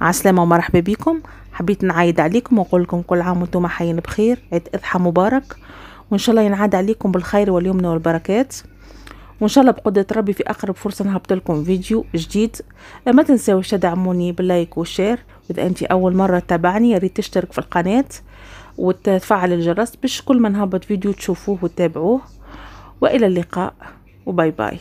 عسلامة ومرحبا بكم. حبيت نعايد عليكم ونقول لكم كل عام وأنتم حيين بخير. عيد أضحى مبارك. وإن شاء الله ينعاد عليكم بالخير واليمن والبركات. وإن شاء الله بقدرة ربي في أقرب فرصة نهبط لكم فيديو جديد. أه، ما تنساوش تدعموني بال like وال share. واذا انت أول مرة تتابعني يا ريت تشترك في القناة وتفعل الجرس باش كل ما نهبط فيديو تشوفوه وتتابعوه. وإلى اللقاء. و bye bye.